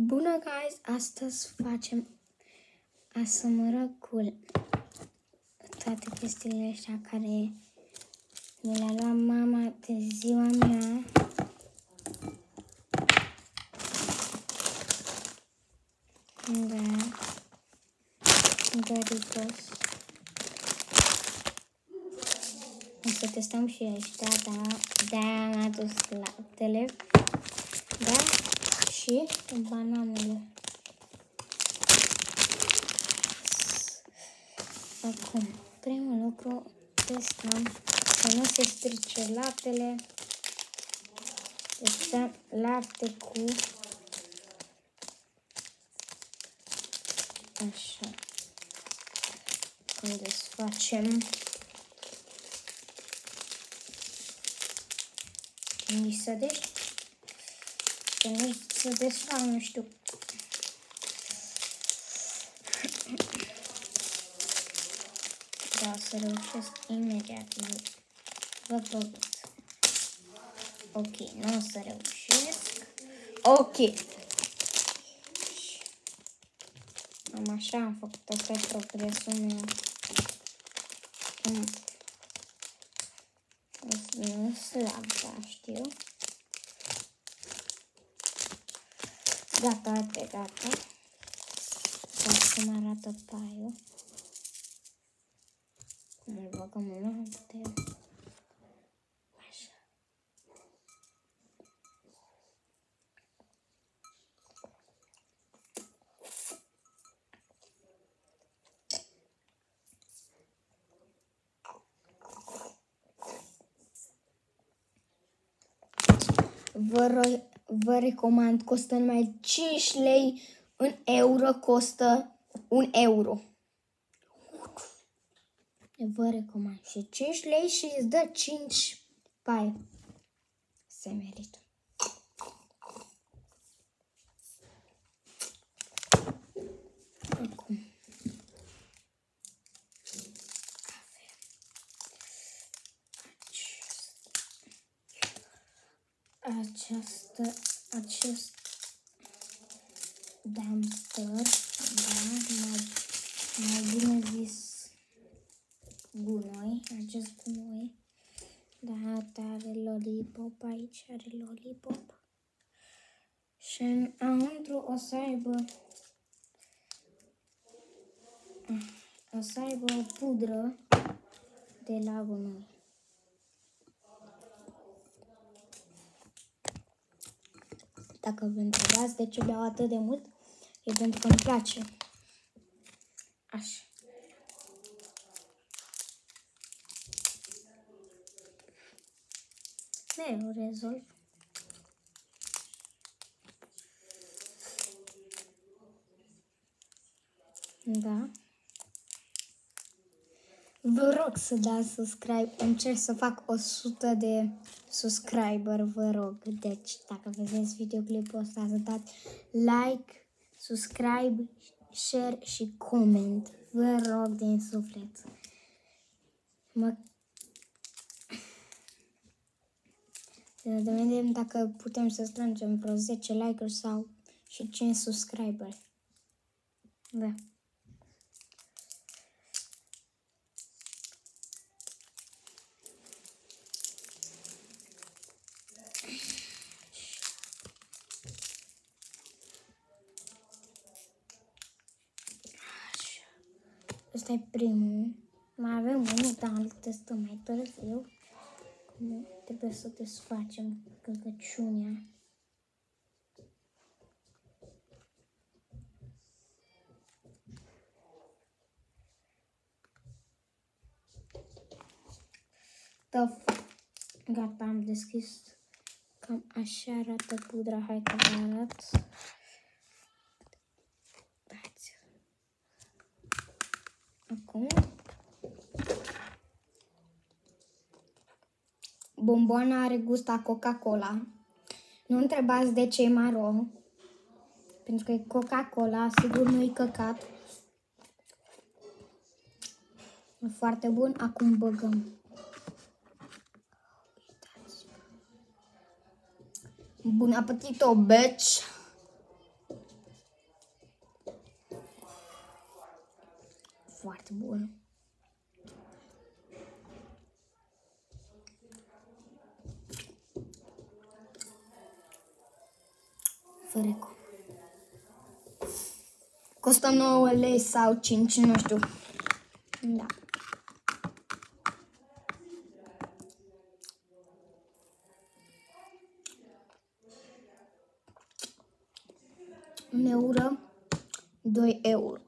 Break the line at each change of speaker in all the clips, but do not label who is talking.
Bună, guys! Astăzi facem asămărăcul. Toate chestiile astea care mi le-a luat mama de ziua mea. Da. Doritos. O să testăm și ăștia, da. De-aia am adus laptele. Da? Și bananele. Acum, primul lucru, testăm să nu se strice laptele. Testăm lapte cu așa. Îl desfacem. Când să deci, să nu să desfac, nu știu. Da, să reușesc imediat. Vă promit. Ok, nu o să reușesc. Ok. Am așa am făcut tot progresul meu. Nu slab, da, știu. Gata, de gata. Să cum arată paiul. Cum îl băgăm în lapte. Așa. Vă, vă recomand, costă numai 5 lei, în euro costă un euro. Vă recomand și 5 lei și îți dă 5 pai. Se merită. Acum. această, acest dumpster, da, mai, mai bine zis gunoi, acest gunoi, da, are lollipop aici, are lollipop și înăuntru o să aibă o să aibă o pudră de la gunoi. Dacă vă întrebați de ce beau atât de mult, e pentru că îmi place. Așa. Mereu rezolv. Da. Vă rog să dați subscribe. Încerc să fac 100 de subscriber, vă rog. Deci, dacă vedeți videoclipul ăsta, să dați like, subscribe, share și comment. Vă rog din suflet. Mă... Să vedem dacă putem să strângem vreo 10 like-uri sau și 5 subscriber. Da. Ăsta e primul. Mai avem unul, dar îl testăm mai târziu. Cum trebuie să desfacem căcăciunea. The Gata, am deschis. Cam așa arată pudra. Hai că vă arăt. Acum. Bomboana are gust a Coca-Cola. Nu întrebați de ce e maro. Pentru că e Coca-Cola, sigur nu e căcat. E foarte bun. Acum băgăm. Bun apetit, o bitch! Costă 9 lei sau 5, nu știu. Da. Un euro, 2 euro.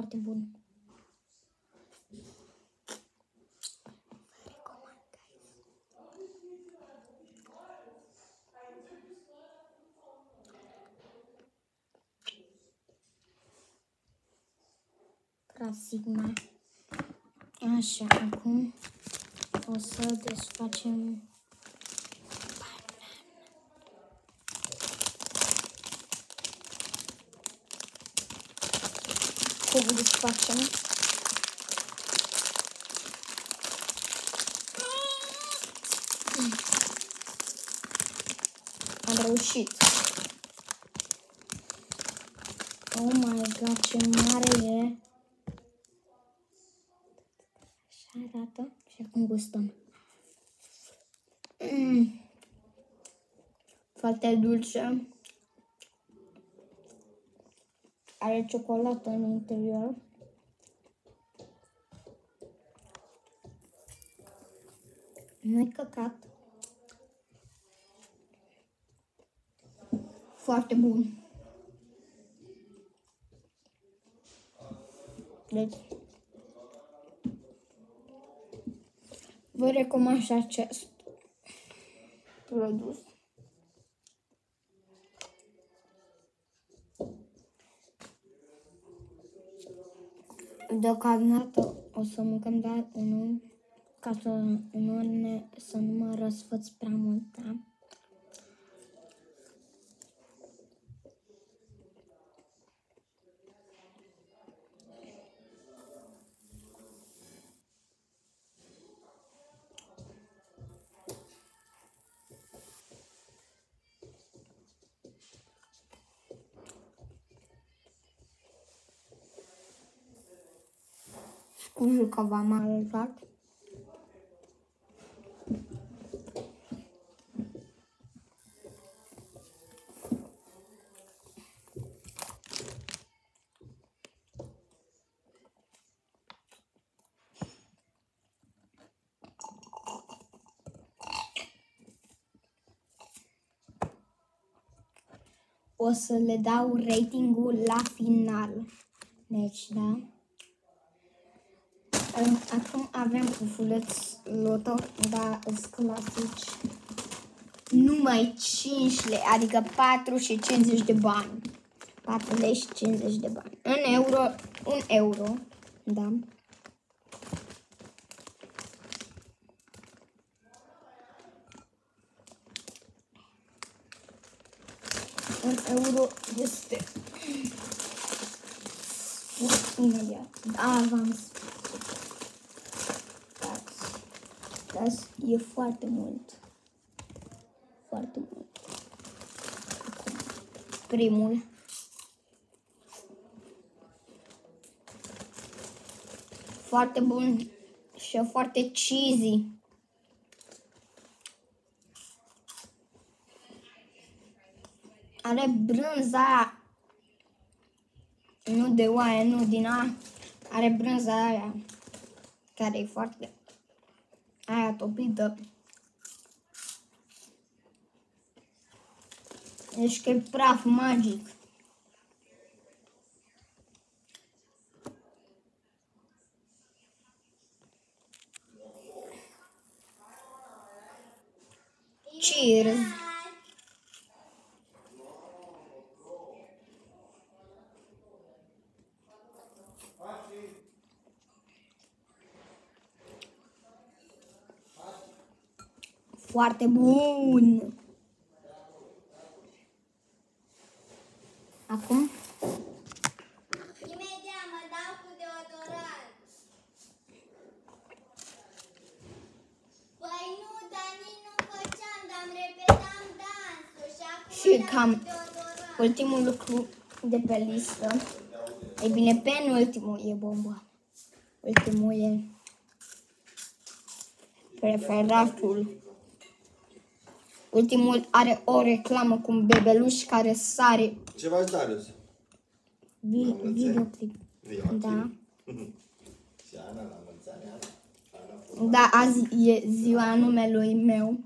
Foarte bun. Sigma. Așa, acum o să desfacem cum desfacem. Am reușit. Oh my god, ce mare e! Așa arată și acum gustăm. Mm. Foarte dulce. Are ciocolată în interior. Nu-i căcat. Foarte bun. Deci, vă recomand și acest produs. Deocamdată o să mâncăm doar unul ca să nu, ne, să nu mă răsfăț prea mult, da? Scuze că v-am arătat. O să le dau ratingul la final. Deci, da. Acum avem pufuleț loto, dar sunt clasici. Numai 5 lei, adică 4 și 50 de bani. 4 lei și 50 de bani. În euro, un euro, da. Un euro este imediat. Da, avans. Tax e foarte mult. Foarte mult. Primul. Foarte bun și foarte cheesy. Are brânza nu de oaie, nu din a, are brânza aia care e foarte aia topită. Deci că e praf magic. Cheers! Foarte bun! Acum
Imediat mă dau cu deodorant. Păi nu, dar nici nu făceam, dar îmi repetam dansul și acum
Și
mă dau
cam-
cu deodorant.
ultimul lucru de pe listă. E bine, penultimul e bomba. Ultimul e preferatul. Ultimul are o reclamă cu un bebeluș care sare
Ce faci, Darius?
vi-
La mulți ani.
videoclip.
Videoclip.
Da.
Și Ana, la mulți ani, Ana. Ana,
Da, azi e ziua numelui meu.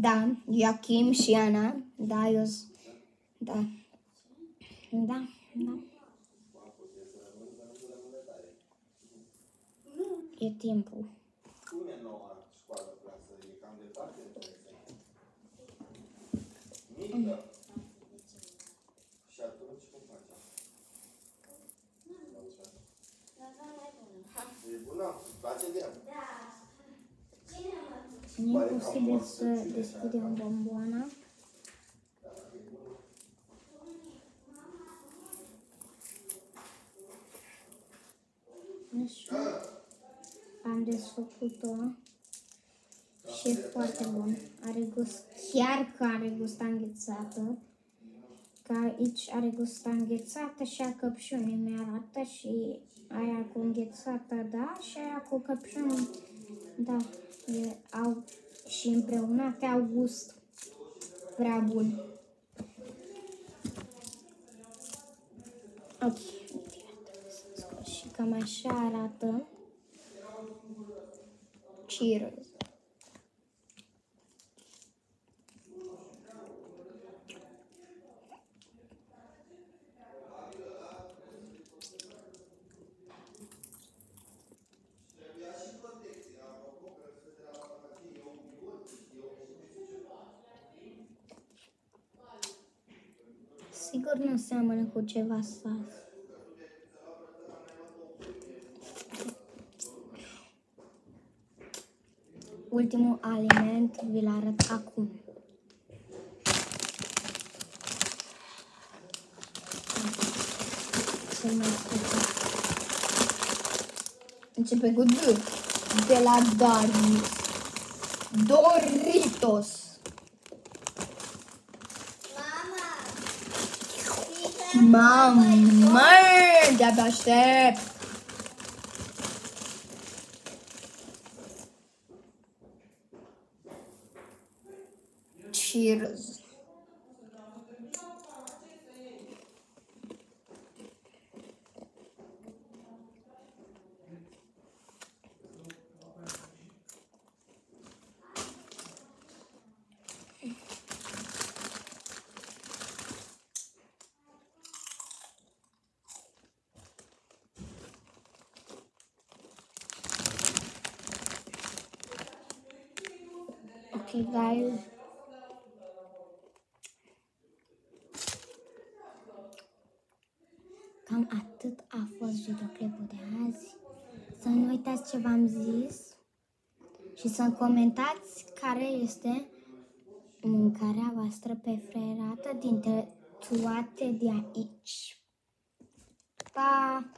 Da, Joachim și Ana. Da, eu s- Da. Da, da. E timpul.
Cum e noua școală, clasă? E cam departe de tine? Mică. Și atunci cum faci? E bună? Îți place de ea?
Nu e posibil să deschidem bomboana. Așa. Am desfăcut-o. Și e foarte bun. Are gust, chiar că are gust înghețată. Că aici are gust înghețată și a căpșunii mi-arată și aia cu înghețată, da, și aia cu căpșunii, da, e, au și împreunate au gust prea bun. Ok, și cam așa arată Cheers. Sigur nu seamănă cu ceva sas. Ultimul aliment vi-l arăt acum. Cel mai scurt. Începe cu D. De la Darius. Doritos. Mamãe, dá step. Cheers. Okay, guys. Cam atât a fost videoclipul de azi. Să nu uitați ce v-am zis și să comentați care este mâncarea voastră preferată dintre toate de aici. Pa!